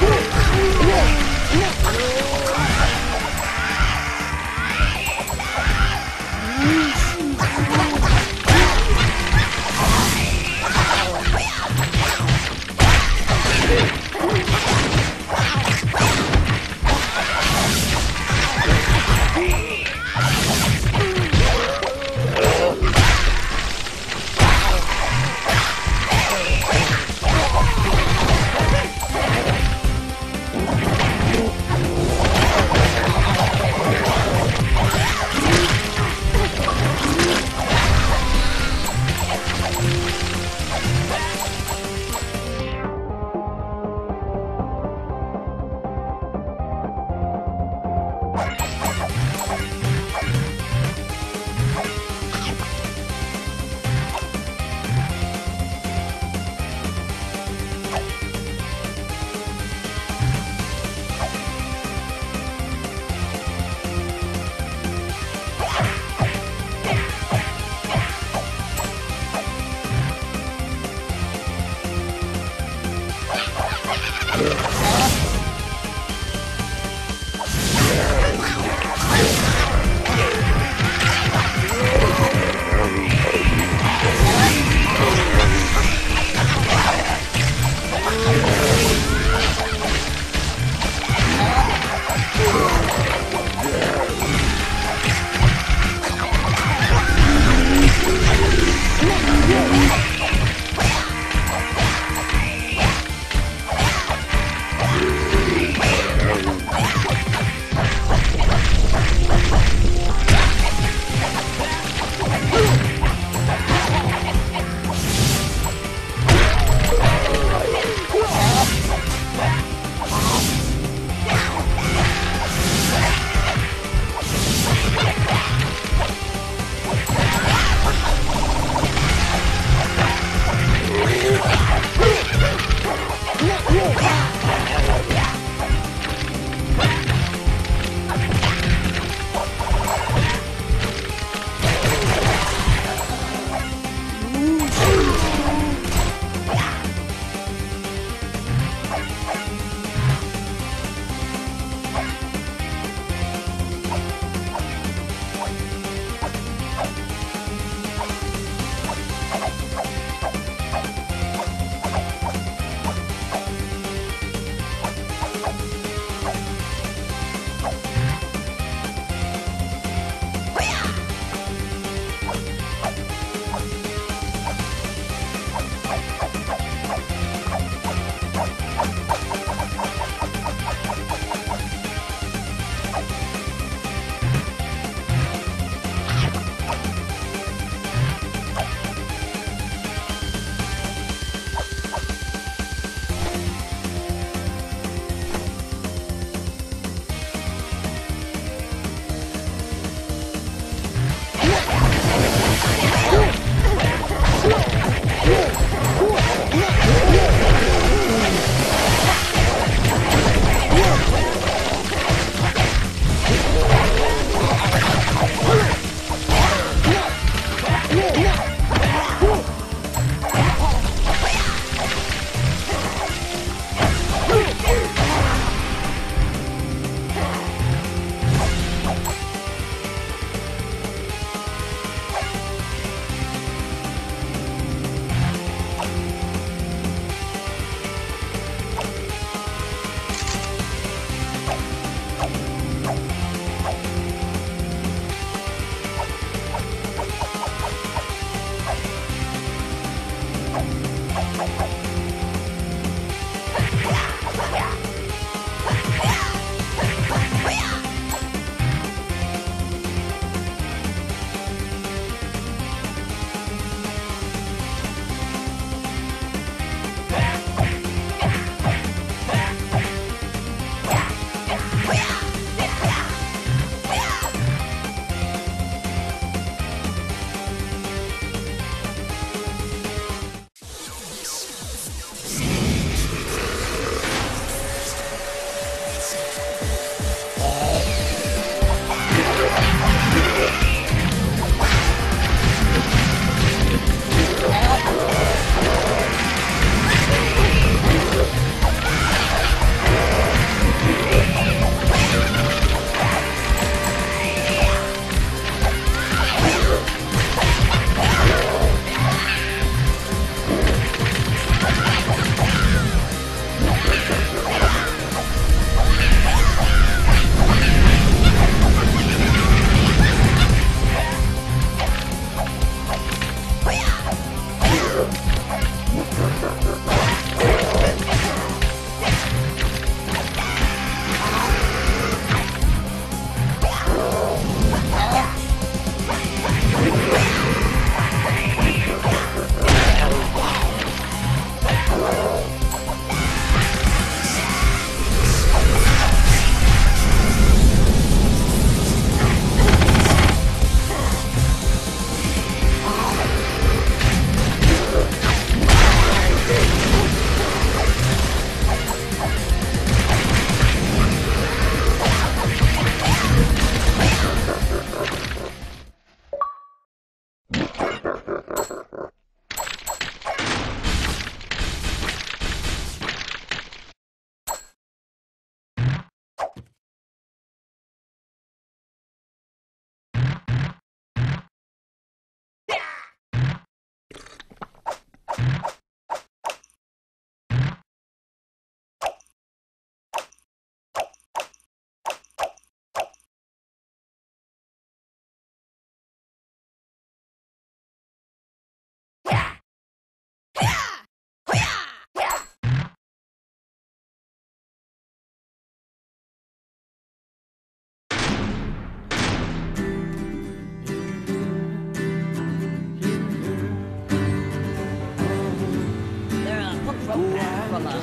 Yeah.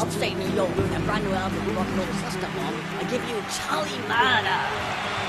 Upstate New York doing a brand new album with Rock and Roll System on. I give you Charlie Murder.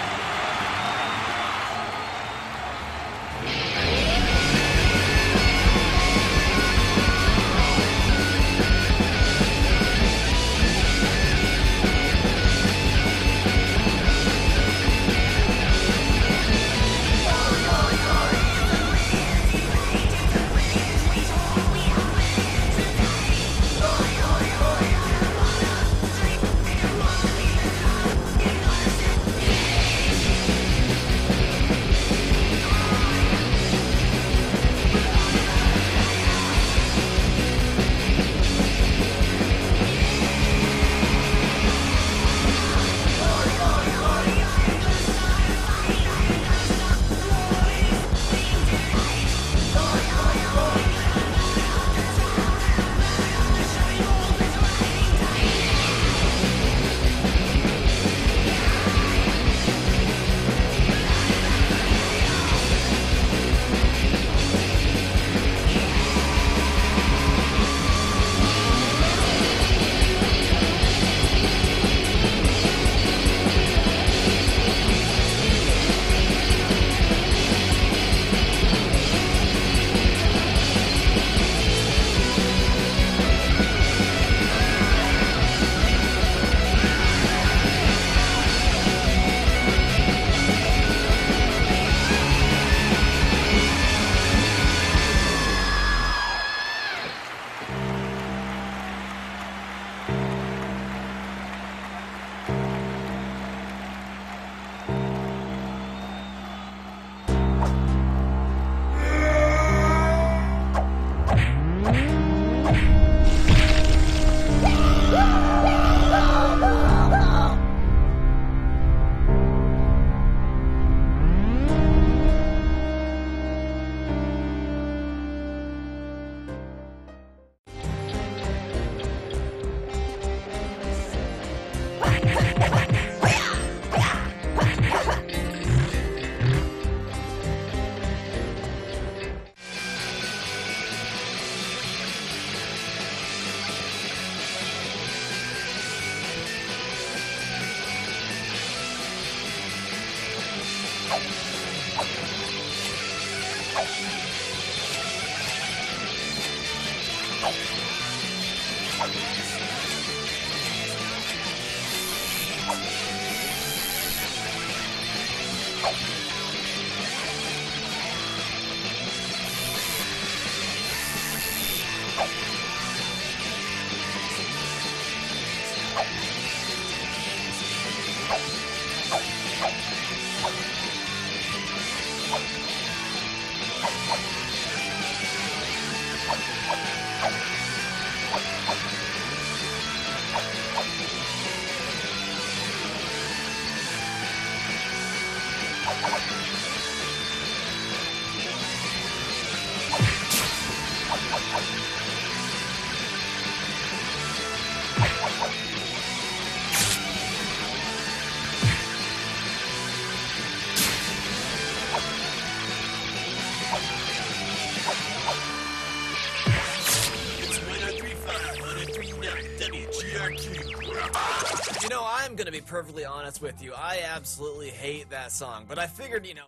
ありがとうございます。Perfectly honest with you. I absolutely hate that song, but I figured, you know.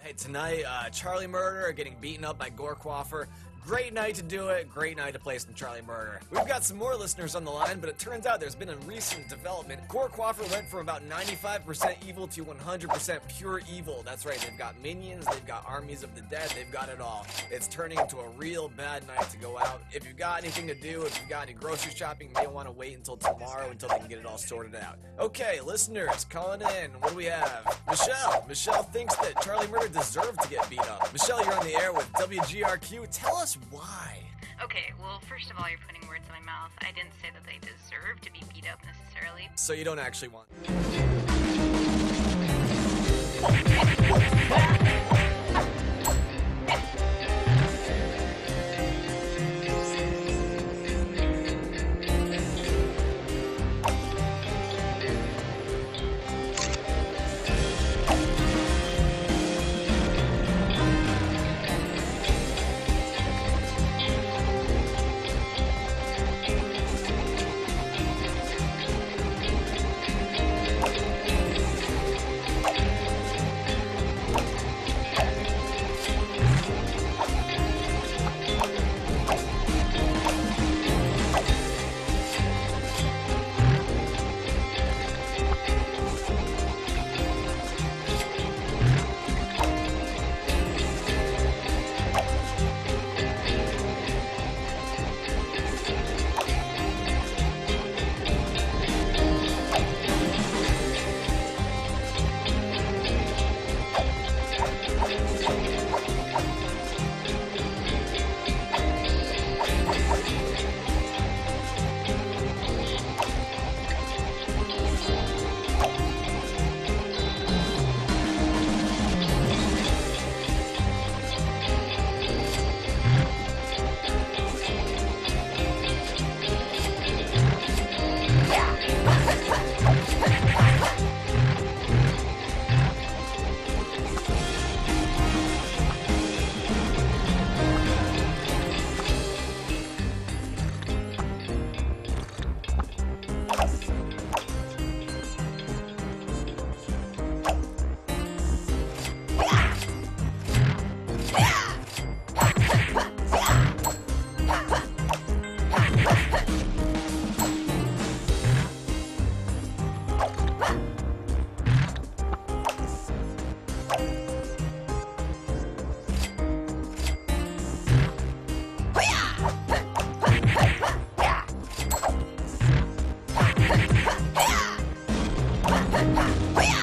Hey, tonight, uh, Charlie Murder getting beaten up by Gore Quaffer. Great night to do it. Great night to play some Charlie Murder. We've got some more listeners on the line, but it turns out there's been a recent development. Gore Quaffer went from about 95% evil to 100% pure evil. That's right, they've got minions, they've got armies of the dead, they've got it all. It's turning into a real bad night to go out. If you've got anything to do, if you've got any grocery shopping, you may want to wait until tomorrow until they can get it all sorted out. Okay, listeners, calling in. What do we have? Michelle. Michelle thinks that Charlie Murder deserved to get beat up. Michelle, you're on the air with WGRQ. Tell us guess why? Okay, well, first of all, you're putting words in my mouth. I didn't say that they deserve to be beat up necessarily. So you don't actually want. 啪啪呀